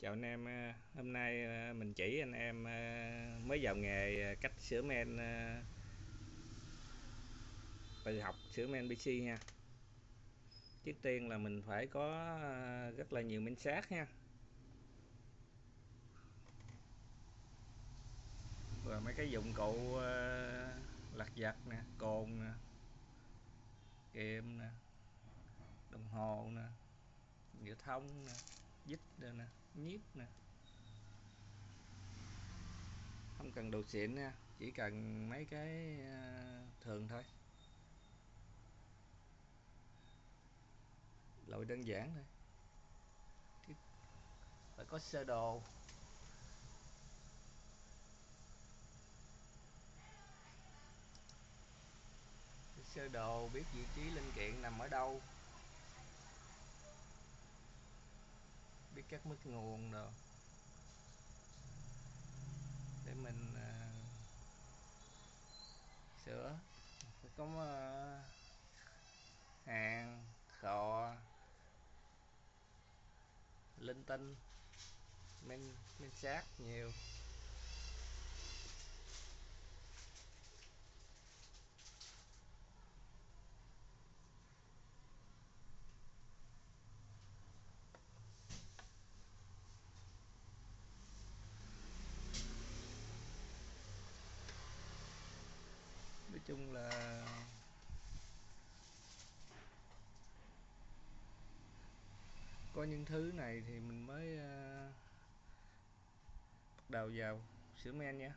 Chào anh em, ờ, hôm nay ờ, mình chỉ anh em ờ, mới vào nghề cách sửa men à, tự học sửa men PC nha. Trước tiên là mình phải có rất là nhiều men sát nha. Và mấy cái dụng cụ lặt vặt nè, cồn nè, kem nè, đồng hồ nè, nhựa thông nè, dít rồi nè, nhíp nè. không cần đồ xịn nha chỉ cần mấy cái à, thường thôi. Loại đơn giản thôi. Phải có sơ đồ. Sơ đồ biết vị trí linh kiện nằm ở đâu các mức nguồn đồ. Để mình à, sửa. Phải có à, hàng khò linh tinh men men sát nhiều. Chung là có những thứ này thì mình mới ờ, bắt đầu vào sửa men nha